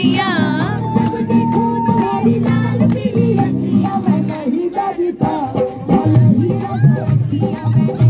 बिल्लियाँ जब देखो तुम्हारी लाल पीली अखियाँ मैं कहीं डरता। लाल ही रखियाँ मैंने।